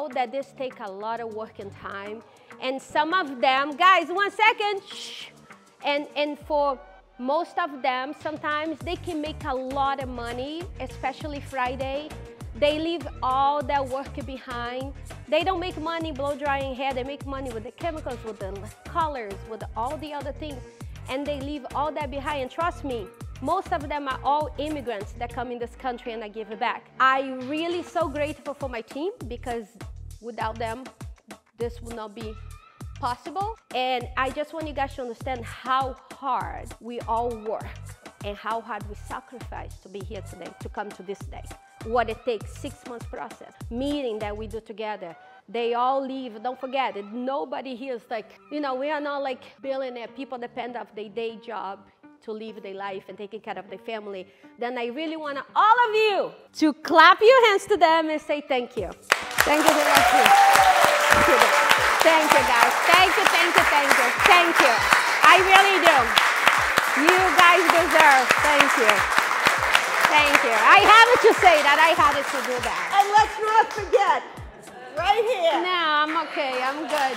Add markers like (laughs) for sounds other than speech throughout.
know that this take a lot of work and time. And some of them, guys, one second. Shh. And, and for most of them, sometimes they can make a lot of money, especially Friday. They leave all their work behind. They don't make money blow drying hair. They make money with the chemicals, with the colors, with all the other things. And they leave all that behind. And trust me, most of them are all immigrants that come in this country and I give it back. I'm really so grateful for my team because without them, this would not be possible. And I just want you guys to understand how hard we all work and how hard we sacrifice to be here today, to come to this day. What it takes, six months process, meeting that we do together. They all leave, don't forget it, nobody here is like, you know, we are not like billionaire, people depend of their day job to live their life and taking care of their family, then I really want all of you to clap your hands to them and say thank you. Thank you. Thank you. Thank you, guys. Thank you, thank you, thank you. Thank you. I really do. You guys deserve. Thank you. Thank you. I had to say that. I had to do that. And let's not forget, right here. No, I'm okay. I'm good.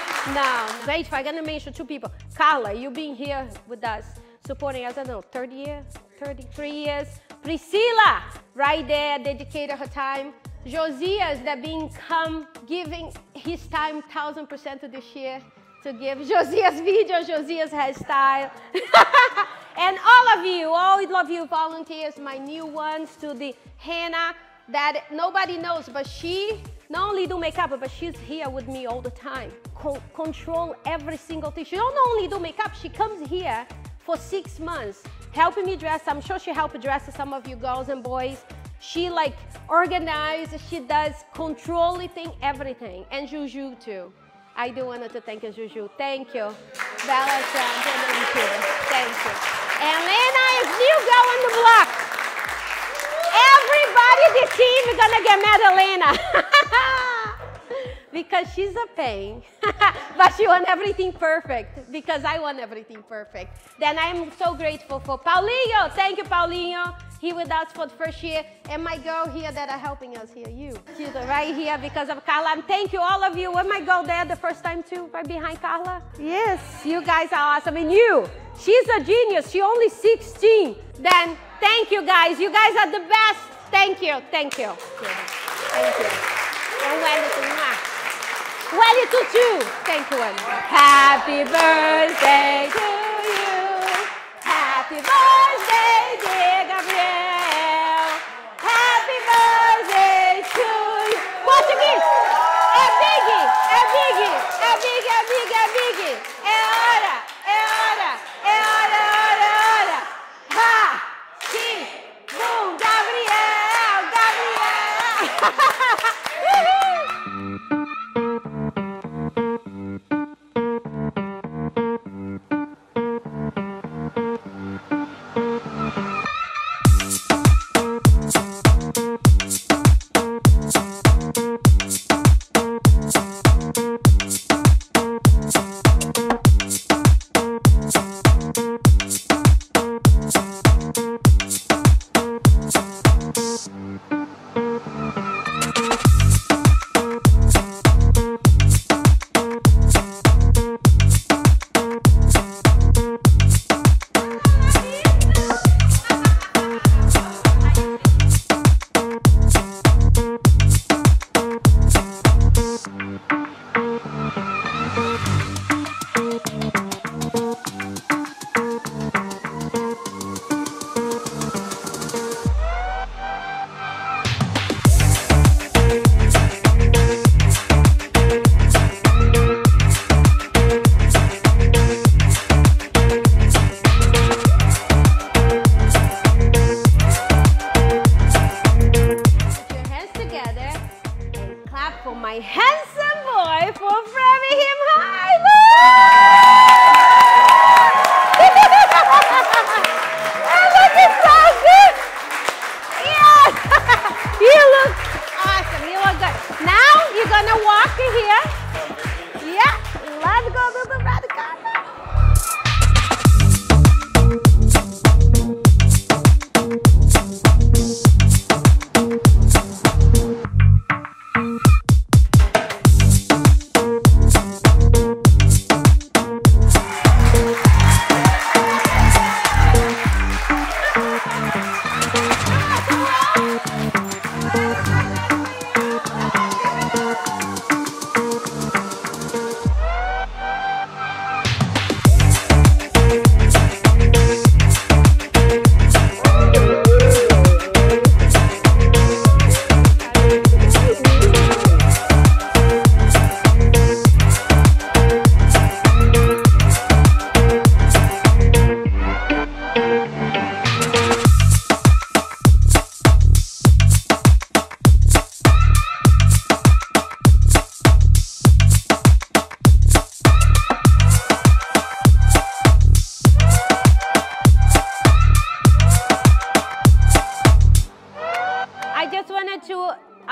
(laughs) (laughs) no, I'm gonna mention two people. Carla, you've been here with us, supporting us, I don't know, 30 years, 33 years. Priscilla, right there, dedicated her time. Josias, that been come giving his time thousand percent to this year to give Josias video, Josias hairstyle. (laughs) and all of you, all of you volunteers, my new ones, to the Hannah that nobody knows, but she not only do makeup, but she's here with me all the time. Co control every single thing. She don't only do makeup, she comes here for six months, helping me dress. I'm sure she helped dress some of you girls and boys. She like organizes, she does control thing, everything. And Juju too. I do want to thank you, Juju. Thank you. Bella, thank you. And Lena is new girl on the block. Everybody, the team is gonna get mad at. (laughs) because she's a pain. but she wants everything perfect because I want everything perfect. Then I'm so grateful for Paulinho. Thank you, Paulinho. He with us for the first year. And my girl here that are helping us here, you. She's right here because of Carla. And thank you, all of you. Where my girl there the first time too, right behind Carla? Yes, you guys are awesome. And you, She's a genius. She only 16. Then thank you guys. You guys are the best. Thank you. Thank you. Thank you. And Wellington. Wellington too. Thank you, Wellington. Happy birthday to you. Happy birthday, dear Gabriel. Happy birthday to you. Português. É big, é big, é big, é big, é big. É hora, é hora, é hora, hora, hora. Ha, sim, bum, Gabriel, Gabriel. (laughs)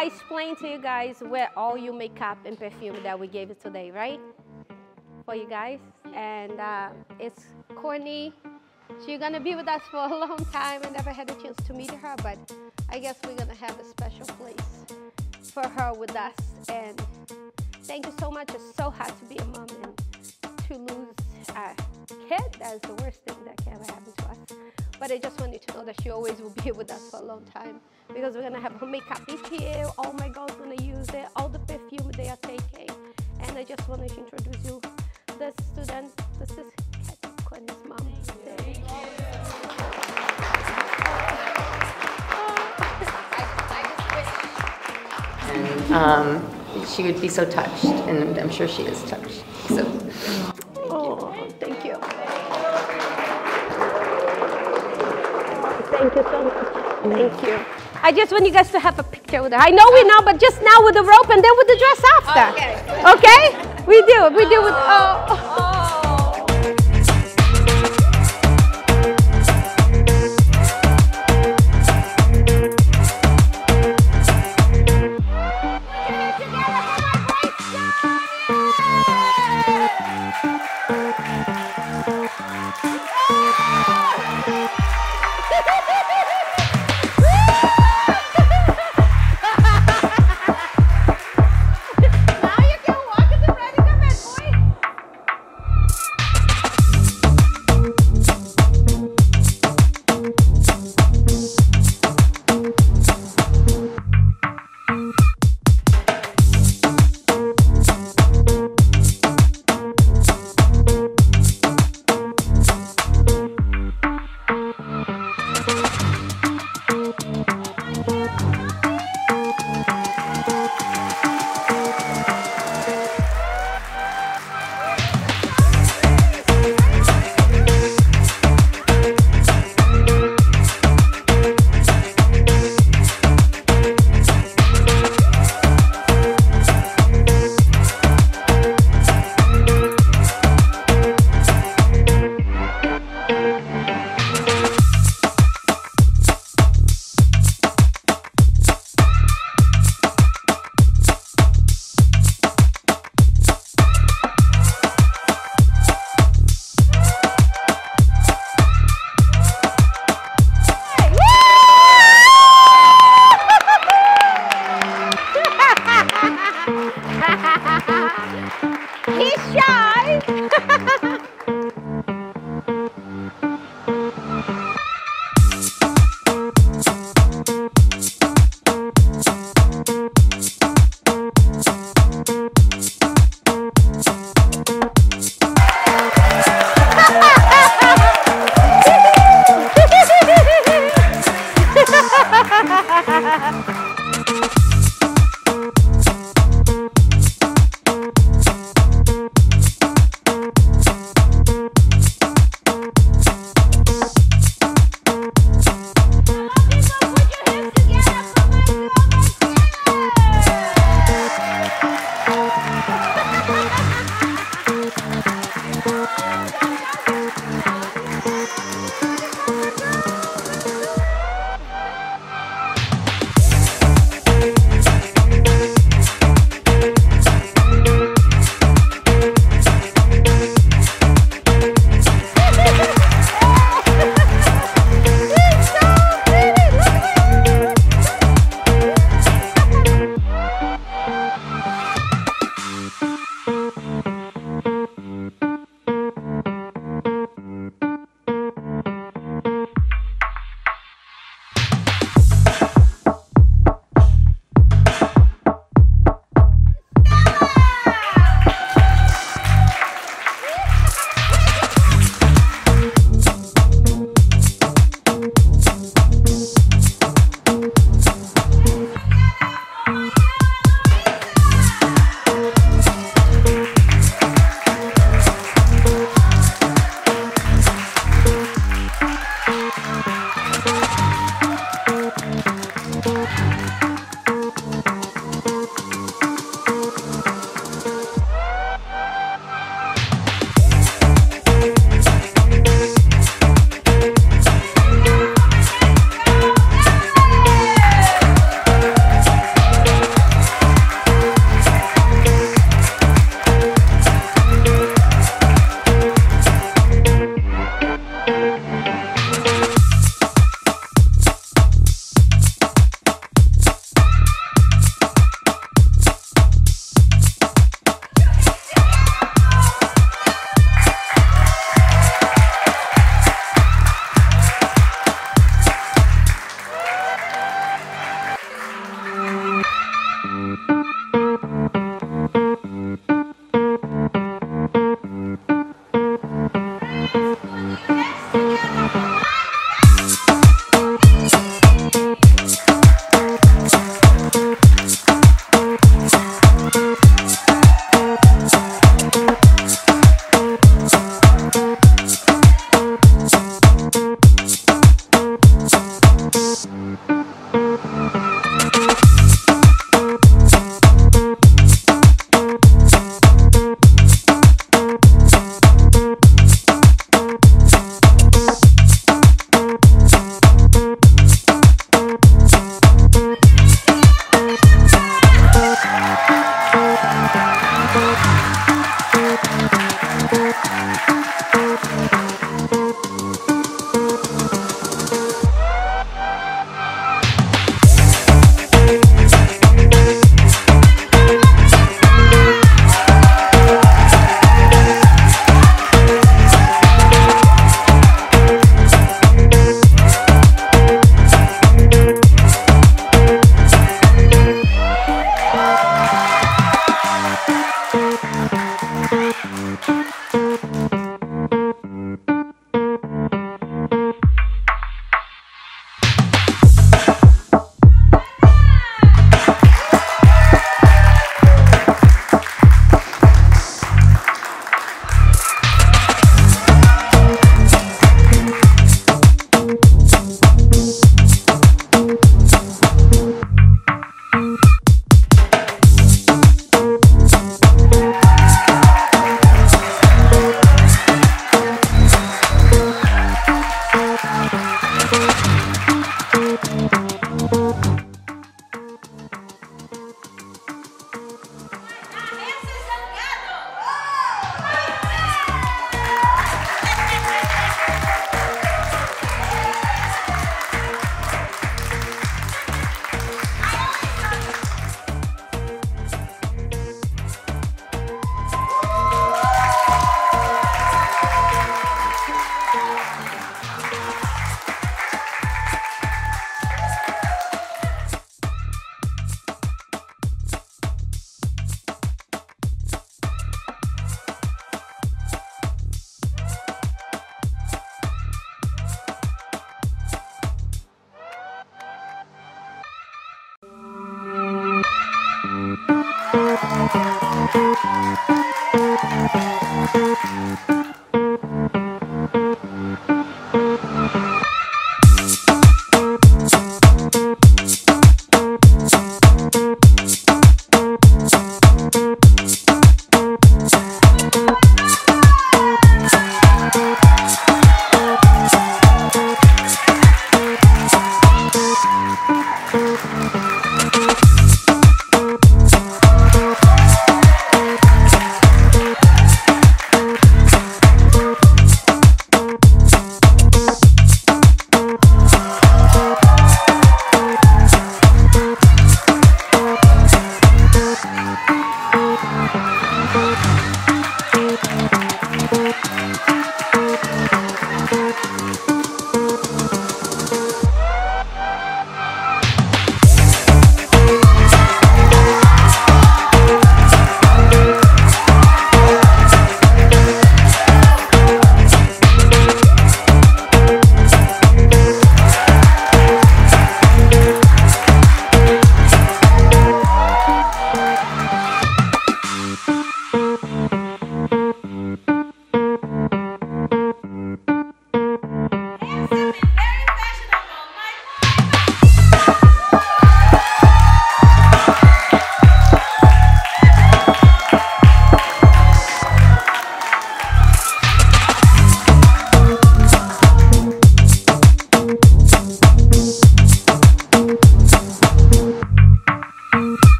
I explain to you guys where all your makeup and perfume that we gave you today, right? For you guys. And uh, it's Courtney. She's gonna be with us for a long time. I never had a chance to meet her, but I guess we're gonna have a special place for her with us. And thank you so much. It's so hard to be a mom and to lose a kid. That's the worst thing that can ever happen to us. But I just want you to know that she always will be (laughs) with us for a long time because we're gonna have her makeup is here. All my girls gonna use it. All the perfume they are taking. And I just wanted to introduce you the student. This is Kathy Quinn's mom. And (laughs) um, she would be so touched, and I'm sure she is touched. So Thank you. I just want you guys to have a picture with her. I know we know, but just now with the rope and then with the dress after. Okay. Okay? We do. We do with. Oh.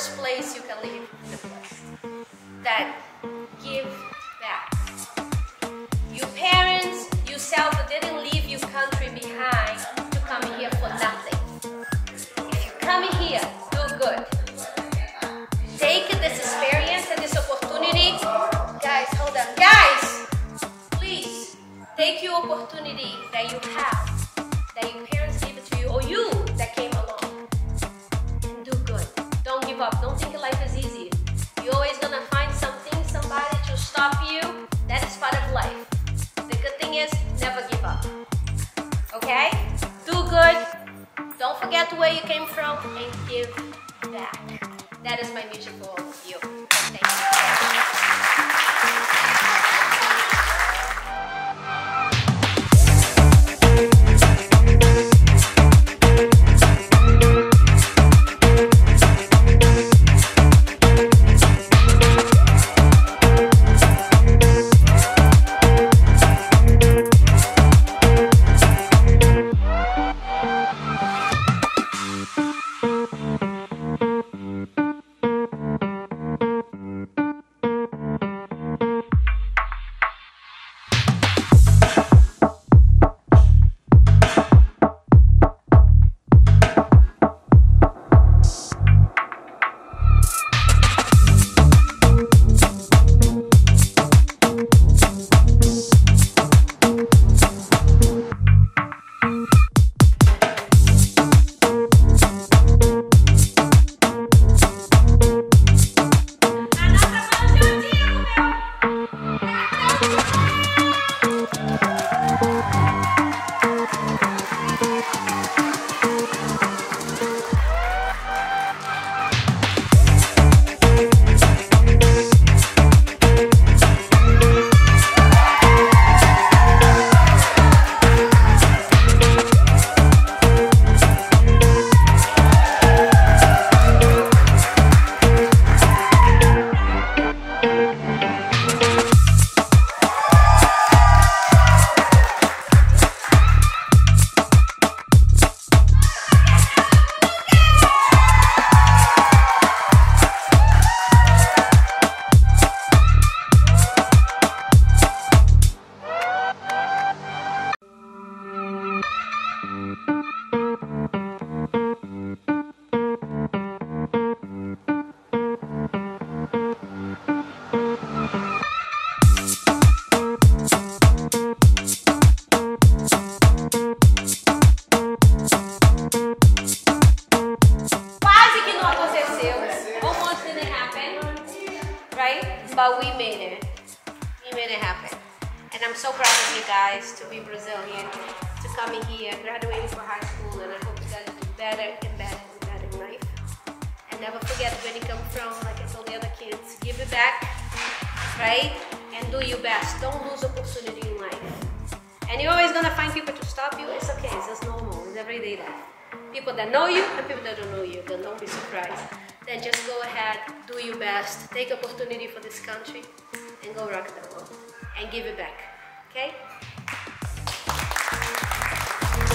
Worst place you can live forget where you came from and give back. That is my of you. Graduating from high school, and I hope you guys do better and better and better in life. And never forget where you come from, like I told the other kids. Give it back, right? And do your best. Don't lose opportunity in life. And you're always gonna find people to stop you. It's okay, it's just normal. It's everyday life. People that know you and people that don't know you. Then don't be surprised. Then just go ahead, do your best, take opportunity for this country, and go rock the world. And give it back. Okay?